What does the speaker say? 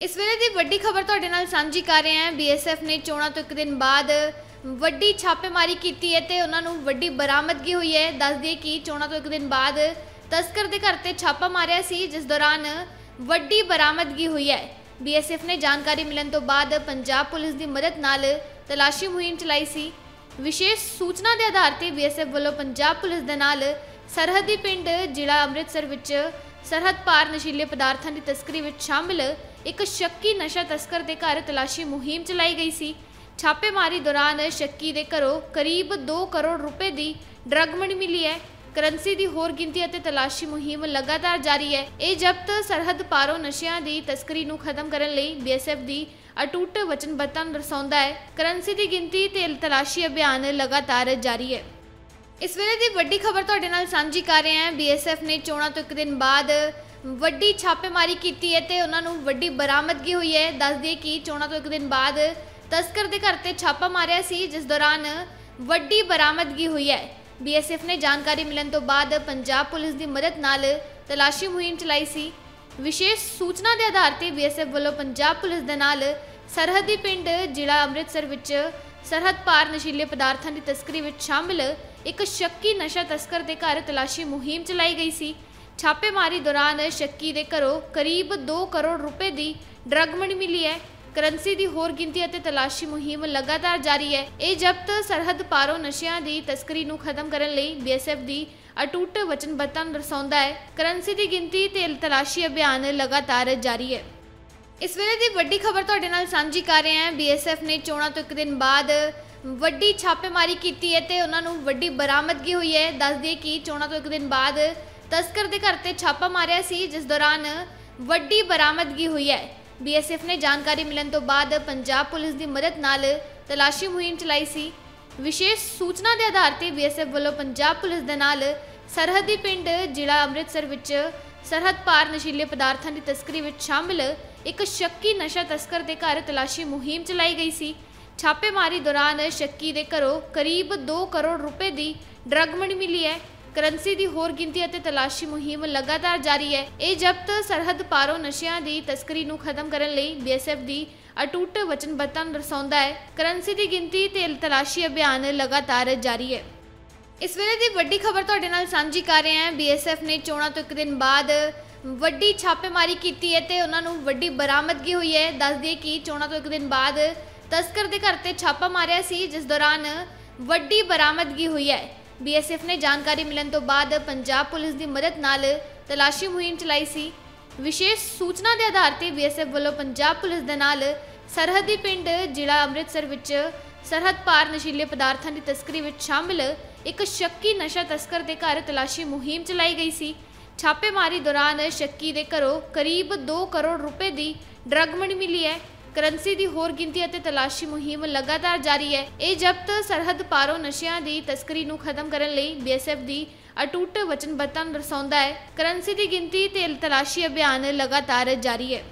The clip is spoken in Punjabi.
ਇਸ ਵੇਲੇ ਦੀ ਵੱਡੀ ਖਬਰ ਤੁਹਾਡੇ ਨਾਲ ਸਾਂਝੀ ਕਰ ਰਹੇ ਹਾਂ। ਬੀਐਸਐਫ ਨੇ ਚੋਣਾਂ ਤੋਂ ਇੱਕ ਦਿਨ ਬਾਅਦ ਵੱਡੀ ਛਾਪੇਮਾਰੀ ਕੀਤੀ ਹੈ ਤੇ ਉਹਨਾਂ ਨੂੰ ਵੱਡੀ ਬਰਾਮਦਗੀ ਹੋਈ ਹੈ। ਦੱਸ ਦਈਏ ਕਿ ਚੋਣਾਂ ਤੋਂ ਇੱਕ ਦਿਨ ਬਾਅਦ ਤਸਕਰ ਦੇ ਘਰ ਤੇ ਛਾਪਾ ਮਾਰਿਆ ਸੀ, ਜਿਸ ਦੌਰਾਨ ਵੱਡੀ ਬਰਾਮਦਗੀ ਹੋਈ ਹੈ। ਬੀਐਸਐਫ ਨੇ ਜਾਣਕਾਰੀ ਮਿਲਣ ਤੋਂ ਬਾਅਦ ਪੰਜਾਬ ਪੁਲਿਸ ਦੀ ਮਦਦ ਨਾਲ ਤਲਾਸ਼ੀ ਮੁਹਿੰਮ ਚਲਾਈ ਸੀ। ਵਿਸ਼ੇਸ਼ ਸੂਚਨਾ ਦੇ ਆਧਾਰ ਤੇ ਬੀਐਸਐਫ ਵੱਲੋਂ ਪੰਜਾਬ ਪੁਲਿਸ ਦੇ ਨਾਲ ਸਰਹੱਦੀ ਪਿੰਡ ਜ਼ਿਲ੍ਹਾ ਅੰਮ੍ਰਿਤਸਰ ਵਿੱਚ ਸਰਹੱਦ ਪਾਰ ਨਸ਼ੀਲੇ ਪਦਾਰਥਾਂ ਦੀ ਤਸਕਰੀ ਵਿੱਚ ਸ਼ਾਮਿਲ ਇੱਕ ਸ਼ੱਕੀ ਨਸ਼ਾ ਤਸਕਰ ਦੇ ਘਰ ਤਲਾਸ਼ੀ ਮੁਹਿੰਮ ਚਲਾਈ ਗਈ ਸੀ। ਛਾਪੇਮਾਰੀ ਦੌਰਾਨ ਸ਼ੱਕੀ ਦੇ ਘਰੋਂ ਕਰੀਬ 2 ਕਰੋੜ ਰੁਪਏ ਦੀ ਡਰੱਗ ਮਣੀ ਮਿਲੀ ਹੈ। ਕਰੰਸੀ ਦੀ ਹੋਰ ਗਿਣਤੀ ਅਤੇ ਤਲਾਸ਼ੀ ਮੁਹਿੰਮ ਲਗਾਤਾਰ ਜਾਰੀ ਹੈ। ਇਹ ਜ਼ਬਤ ਸਰਹੱਦ ਪਾਰੋਂ ਨਸ਼ਿਆਂ ਦੀ ਤਸਕਰੀ ਨੂੰ ਖਤਮ ਕਰਨ ਲਈ ਬੀਐਸਐਫ ਦੀ ਅਟੁੱਟ ਵਚਨਬੱਧਤਾ ਨੂੰ ਦਰਸਾਉਂਦਾ ਹੈ। ਕਰੰਸੀ ਦੀ ਗਿਣਤੀ ਤੇ ਤਲਾਸ਼ੀ ਅਭਿਆਨ ਲਗਾਤਾਰ ਜਾਰੀ ਹੈ। ਇਸ ਵੇਲੇ ਦੀ ਵੱਡੀ ਖਬਰ ਤੁਹਾਡੇ ਨਾਲ ਸਾਂਝੀ ਕਰ ਰਹੇ ਹਾਂ। ਬੀਐਸਐਫ ਨੇ ਚੋਣਾਂ ਤੋਂ ਇੱਕ ਦਿਨ ਬਾਅਦ ਵੱਡੀ ਛਾਪੇਮਾਰੀ ਕੀਤੀ ਹੈ ਤੇ ਉਹਨਾਂ ਨੂੰ ਵੱਡੀ ਬਰਾਮਦਗੀ ਹੋਈ ਹੈ। ਦੱਸ ਦਈਏ ਕਿ ਚੋਣਾਂ ਤੋਂ ਇੱਕ ਦਿਨ ਬਾਅਦ ਤਸਕਰ ਦੇ ਘਰ ਤੇ ਛਾਪਾ ਮਾਰਿਆ ਸੀ, ਜਿਸ ਦੌਰਾਨ ਵੱਡੀ ਬਰਾਮਦਗੀ ਹੋਈ ਹੈ। ਬੀਐਸਐਫ ਨੇ ਜਾਣਕਾਰੀ ਮਿਲਣ ਤੋਂ ਬਾਅਦ ਪੰਜਾਬ ਪੁਲਿਸ ਦੀ ਮਦਦ ਨਾਲ ਤਲਾਸ਼ੀ ਮੁਹਿੰਮ ਚਲਾਈ ਸੀ। ਵਿਸ਼ੇਸ਼ ਸੂਚਨਾ ਦੇ ਆਧਾਰ ਤੇ ਬੀਐਸਐਫ ਵੱਲੋਂ ਪੰਜਾਬ ਪੁਲਿਸ ਦੇ ਨਾਲ ਸਰਹੱਦੀ ਪਿੰਡ, ਜ਼ਿਲ੍ਹਾ ਅੰਮ੍ਰਿਤਸਰ ਵਿੱਚ ਸਰਹੱਦ ਪਾਰ ਨਸ਼ੀਲੇ ਪਦਾਰਥਾਂ ਦੀ ਤਸਕਰੀ ਵਿੱਚ ਸ਼ਾਮਿਲ ਇੱਕ ਸ਼ੱਕੀ ਨਸ਼ਾ ਤਸਕਰ ਦੇ ਘਰ ਤਲਾਸ਼ੀ ਮੁਹਿੰਮ ਚਲਾਈ ਗਈ ਸੀ। ਛਾਪੇਮਾਰੀ ਦੌਰਾਨ ਸ਼ੱਕੀ ਦੇ ਘਰੋਂ ਕਰੀਬ 2 ਕਰੋੜ ਰੁਪਏ ਦੀ ਡਰੱਗ ਮਣੀ ਮਿਲੀ ਹੈ। ਕਰੰਸੀ ਦੀ ਹੋਰ ਗਿਣਤੀ ਅਤੇ ਤਲਾਸ਼ੀ ਮੁਹਿੰਮ ਲਗਾਤਾਰ ਜਾਰੀ ਹੈ। ਇਹ ਜ਼ਬਤ ਸਰਹੱਦ ਪਾਰੋਂ ਨਸ਼ਿਆਂ ਦੀ ਤਸਕਰੀ ਨੂੰ ਖਤਮ ਕਰਨ ਲਈ ਬੀਐਸਐਫ ਦੀ ਅਟੁੱਟ ਵਚਨਬੱਧਤਾ ਨੂੰ ਦਰਸਾਉਂਦਾ ਹੈ। ਕਰੰਸੀ ਦੀ ਗਿਣਤੀ ਤੇ ਤਲਾਸ਼ੀ ਅਭਿਆਨ ਲਗਾਤਾਰ ਜਾਰੀ ਹੈ। ਇਸ ਵੇਲੇ ਦੀ ਵੱਡੀ ਖਬਰ ਤੁਹਾਡੇ ਨਾਲ ਸਾਂਝੀ ਕਰ ਰਹੇ ਹਾਂ। ਬੀਐਸਐਫ ਨੇ ਚੋਣਾਂ ਤੋਂ ਇੱਕ ਦਿਨ ਬਾਅਦ ਵੱਡੀ ਛਾਪੇਮਾਰੀ ਕੀਤੀ ਹੈ ਤੇ ਉਹਨਾਂ ਨੂੰ ਵੱਡੀ ਬਰਾਮਦਗੀ ਹੋਈ ਹੈ। ਦੱਸ ਦਈਏ ਕਿ ਚੋਣਾਂ ਤੋਂ ਇੱਕ ਦਿਨ ਬਾਅਦ ਤਸਕਰ ਦੇ ਘਰ ਤੇ ਛਾਪਾ ਮਾਰਿਆ ਸੀ, ਜਿਸ ਦੌਰਾਨ ਵੱਡੀ ਬਰਾਮਦਗੀ ਹੋਈ ਹੈ। ਬੀਐਸਐਫ ਨੇ ਜਾਣਕਾਰੀ ਮਿਲਣ ਤੋਂ ਬਾਅਦ ਪੰਜਾਬ ਪੁਲਿਸ ਦੀ ਮਦਦ ਨਾਲ ਤਲਾਸ਼ੀ ਮੁਹਿੰਮ ਚਲਾਈ ਸੀ। ਵਿਸ਼ੇਸ਼ ਸੂਚਨਾ ਦੇ ਆਧਾਰ ਤੇ ਬੀਐਸਐਫ ਵੱਲੋਂ ਪੰਜਾਬ ਪੁਲਿਸ ਦੇ ਨਾਲ ਸਰਹੱਦੀ ਪਿੰਡ, ਜ਼ਿਲ੍ਹਾ ਅੰਮ੍ਰਿਤਸਰ ਵਿੱਚ ਸਰਹੱਦ ਪਾਰ ਨਸ਼ੀਲੇ ਪਦਾਰਥਾਂ ਦੀ ਤਸਕਰੀ ਵਿੱਚ ਸ਼ਾਮਿਲ ਇੱਕ ਸ਼ੱਕੀ ਨਸ਼ਾ ਤਸਕਰ ਦੇ ਘਰ ਤਲਾਸ਼ੀ ਮੁਹਿੰਮ ਚਲਾਈ ਗਈ ਸੀ। ਛਾਪੇਮਾਰੀ ਦੌਰਾਨ ਸ਼ੱਕੀ ਦੇ ਘਰੋਂ ਕਰੀਬ 2 ਕਰੋੜ ਰੁਪਏ ਦੀ ਡਰੱਗ ਮਣੀ ਮਿਲੀ ਹੈ। ਕਰੰਸੀ ਦੀ ਹੋਰ ਗਿਣਤੀ ਅਤੇ ਤਲਾਸ਼ੀ ਮੁਹਿੰਮ ਲਗਾਤਾਰ ਜਾਰੀ ਹੈ। ਇਹ ਜ਼ਬਤ ਸਰਹੱਦ ਪਾਰੋਂ ਨਸ਼ਿਆਂ ਦੀ ਤਸਕਰੀ ਨੂੰ ਖਤਮ ਕਰਨ ਲਈ ਬੀਐਸਐਫ ਦੀ ਅਟੁੱਟ ਵਚਨਬੱਧਤਾ ਨੂੰ ਦਰਸਾਉਂਦਾ ਹੈ। ਕਰੰਸੀ ਦੀ ਗਿਣਤੀ ਤੇ ਤਲਾਸ਼ੀ ਅਭਿਆਨ ਲਗਾਤਾਰ ਜਾਰੀ ਹੈ। ਇਸ ਵੇਲੇ ਦੀ ਵੱਡੀ ਖਬਰ ਤੁਹਾਡੇ ਨਾਲ ਸਾਂਝੀ ਕਰ ਰਹੇ ਹਾਂ। ਬੀਐਸਐਫ ਨੇ ਚੋਣਾਂ ਤੋਂ ਇੱਕ ਦਿਨ ਬਾਅਦ ਵੱਡੀ ਛਾਪੇਮਾਰੀ ਕੀਤੀ ਹੈ ਤੇ ਉਹਨਾਂ ਨੂੰ ਵੱਡੀ ਬਰਾਮਦਗੀ ਹੋਈ ਹੈ। ਦੱਸ ਦਈਏ ਕਿ ਚੋਣਾਂ ਤੋਂ ਇੱਕ ਦਿਨ ਬਾਅਦ ਤਸਕਰ ਦੇ ਘਰ ਤੇ ਛਾਪਾ ਮਾਰਿਆ ਸੀ ਜਿਸ ਦੌਰਾਨ ਵੱਡੀ ਬਰਾਮਦਗੀ ਹੋਈ ਹੈ ਬੀਐਸਐਫ ਨੇ ਜਾਣਕਾਰੀ ਮਿਲਣ ਤੋਂ ਬਾਅਦ ਪੰਜਾਬ ਪੁਲਿਸ ਦੀ ਮਦਦ ਨਾਲ ਤਲਾਸ਼ੀ ਮੁਹਿੰਮ ਚਲਾਈ ਸੀ ਵਿਸ਼ੇਸ਼ ਸੂਚਨਾ ਦੇ ਆਧਾਰ ਤੇ ਬੀਐਸਐਫ ਵੱਲੋਂ ਪੰਜਾਬ ਪੁਲਿਸ ਦੇ ਨਾਲ ਸਰਹੱਦੀ ਪਿੰਡ ਜ਼ਿਲ੍ਹਾ ਅੰਮ੍ਰਿਤਸਰ ਵਿੱਚ ਸਰਹੱਦ ਪਾਰ ਨਸ਼ੀਲੇ ਪਦਾਰਥਾਂ ਦੀ ਤਸਕਰੀ ਵਿੱਚ ਸ਼ਾਮਿਲ ਇੱਕ ਸ਼ੱਕੀ ਨਸ਼ਾ ਤਸਕਰ ਦੇ ਘਰ ਤਲਾਸ਼ੀ ਮੁਹਿੰਮ ਚਲਾਈ ਗਈ ਸੀ ਛਾਪੇਮਾਰੀ ਦੌਰਾਨ ਸ਼ੱਕੀ ਦੇ ਘਰੋਂ ਕਰੀਬ 2 ਕਰੋੜ ਰੁਪਏ ਦੀ ਡਰੱਗ ਮਣੀ ਮਿਲੀ ਹੈ ਕਰੰਸੀ ਦੀ ਹੋਰ ਗਿਣਤੀ ਅਤੇ ਉਹਨਾਂ ਨੂੰ ਵੱਡੀ ਬਰਾਮਦਗੀ ਹੋਈ ਹੈ ਦੱਸ ਕਿ ਚੋਣਾਂ ਤੋਂ ਇੱਕ ਦਿਨ ਬਾਅਦ ਤਸਕਰ ਦੇ ਘਰ ਤੇ ਛਾਪਾ ਮਾਰਿਆ ਸੀ, ਜਿਸ ਦੌਰਾਨ ਵੱਡੀ ਬਰਾਮਦਗੀ ਹੋਈ ਹੈ। ਬੀਐਸਐਫ ਨੇ ਜਾਣਕਾਰੀ ਮਿਲਣ ਤੋਂ ਬਾਅਦ ਪੰਜਾਬ ਪੁਲਿਸ ਦੀ ਮਦਦ ਨਾਲ ਤਲਾਸ਼ੀ ਮੁਹਿੰਮ ਚਲਾਈ ਸੀ। ਵਿਸ਼ੇਸ਼ ਸੂਚਨਾ ਦੇ ਆਧਾਰ ਤੇ ਬੀਐਸਐਫ ਵੱਲੋਂ ਪੰਜਾਬ ਪੁਲਿਸ ਦੇ ਨਾਲ ਸਰਹੱਦੀ ਪਿੰਡ, ਜ਼ਿਲ੍ਹਾ ਅੰਮ੍ਰਿਤਸਰ ਵਿੱਚ ਸਰਹੱਦ ਪਾਰ ਨਸ਼ੀਲੇ ਪਦਾਰਥਾਂ ਦੀ ਤਸਕਰੀ ਵਿੱਚ ਸ਼ਾਮਿਲ ਇੱਕ ਸ਼ੱਕੀ ਨਸ਼ਾ ਤਸਕਰ ਦੇ ਘਰ ਤਲਾਸ਼ੀ ਮੁਹਿੰਮ ਚਲਾਈ ਗਈ ਸੀ। ਛਾਪੇਮਾਰੀ ਦੌਰਾਨ ਸ਼ੱਕੀ ਦੇ ਘਰੋਂ ਕਰੀਬ 2 ਕਰੋੜ ਰੁਪਏ ਦੀ ਡਰੱਗ ਮਣੀ ਮਿਲੀ ਹੈ। ਕਰੰਸੀ ਦੀ ਹੋਰ ਗਿਣਤੀ ਅਤੇ ਤਲਾਸ਼ੀ ਮੁਹਿੰਮ ਲਗਾਤਾਰ ਜਾਰੀ ਹੈ। ਇਹ ਜ਼ਬਤ ਸਰਹੱਦ ਪਾਰੋਂ ਨਸ਼ਿਆਂ ਦੀ ਤਸਕਰੀ ਨੂੰ ਖਤਮ ਕਰਨ ਲਈ ਬੀਐਸਐਫ ਦੀ ਅਟੁੱਟ ਵਚਨਬੱਧਤਾ ਨੂੰ ਦਰਸਾਉਂਦਾ ਹੈ। ਕਰੰਸੀ ਦੀ ਗਿਣਤੀ ਤੇ ਤਲਾਸ਼ੀ ਅਭਿਆਨ ਲਗਾਤਾਰ ਜਾਰੀ ਹੈ।